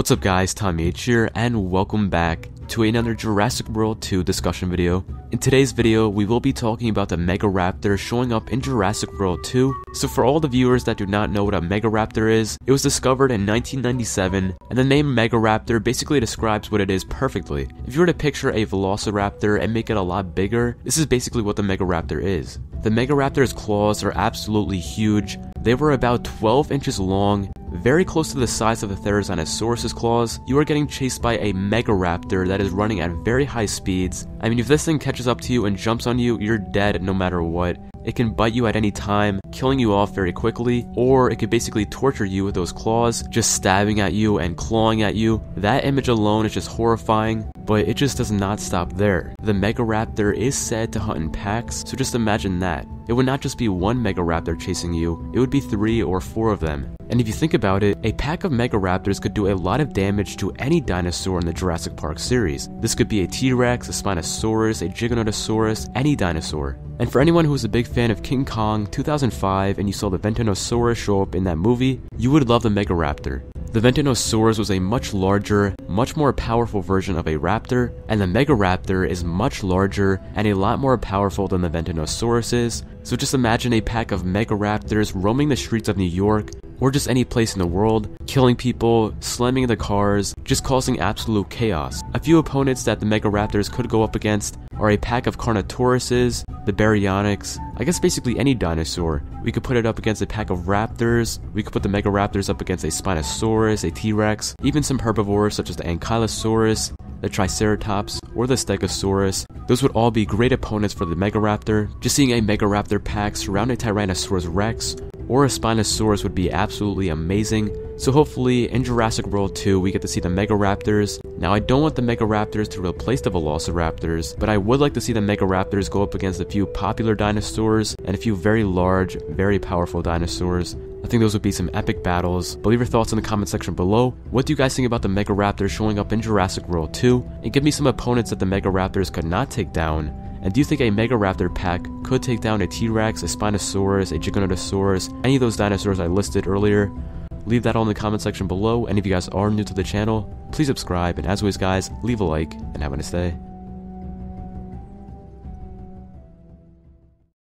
What's up guys, Tommy H here, and welcome back to another Jurassic World 2 discussion video. In today's video, we will be talking about the Megaraptor showing up in Jurassic World 2. So for all the viewers that do not know what a Megaraptor is, it was discovered in 1997, and the name Megaraptor basically describes what it is perfectly. If you were to picture a Velociraptor and make it a lot bigger, this is basically what the Megaraptor is. The Megaraptor's claws are absolutely huge. They were about 12 inches long very close to the size of the Therizinosaurus's claws, you are getting chased by a Megaraptor that is running at very high speeds. I mean, if this thing catches up to you and jumps on you, you're dead no matter what. It can bite you at any time, killing you off very quickly, or it could basically torture you with those claws, just stabbing at you and clawing at you. That image alone is just horrifying, but it just does not stop there. The Megaraptor is said to hunt in packs, so just imagine that. It would not just be one Megaraptor chasing you, it would be three or four of them. And if you think about it, a pack of Megaraptors could do a lot of damage to any dinosaur in the Jurassic Park series. This could be a T-Rex, a Spinosaurus, a Giganotosaurus, any dinosaur. And for anyone who was a big fan of King Kong 2005 and you saw the Venatosaurus show up in that movie, you would love the Megaraptor. The Venatosaurus was a much larger, much more powerful version of a raptor, and the Megaraptor is much larger and a lot more powerful than the Venatosaurus is. So just imagine a pack of Megaraptors roaming the streets of New York, or just any place in the world, killing people, slamming the cars, just causing absolute chaos. A few opponents that the Megaraptors could go up against are a pack of Carnotauruses, the Baryonyx, I guess basically any dinosaur. We could put it up against a pack of raptors, we could put the Megaraptors up against a Spinosaurus, a T-Rex, even some herbivores such as the Ankylosaurus, the Triceratops, or the Stegosaurus. Those would all be great opponents for the Megaraptor. Just seeing a Megaraptor pack surround a Tyrannosaurus Rex or a Spinosaurus would be absolutely amazing. So hopefully in Jurassic World 2 we get to see the Megaraptors. Now I don't want the Megaraptors to replace the Velociraptors, but I would like to see the Megaraptors go up against a few popular dinosaurs and a few very large, very powerful dinosaurs. I think those would be some epic battles. But leave your thoughts in the comment section below. What do you guys think about the Megaraptors showing up in Jurassic World 2? And give me some opponents that the Megaraptors could not take down. And do you think a Megaraptor pack could take down a T-Rex, a Spinosaurus, a Giganotosaurus, any of those dinosaurs I listed earlier? Leave that all in the comment section below, and if you guys are new to the channel, please subscribe, and as always guys, leave a like, and have a nice day.